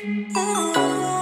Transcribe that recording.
Oh.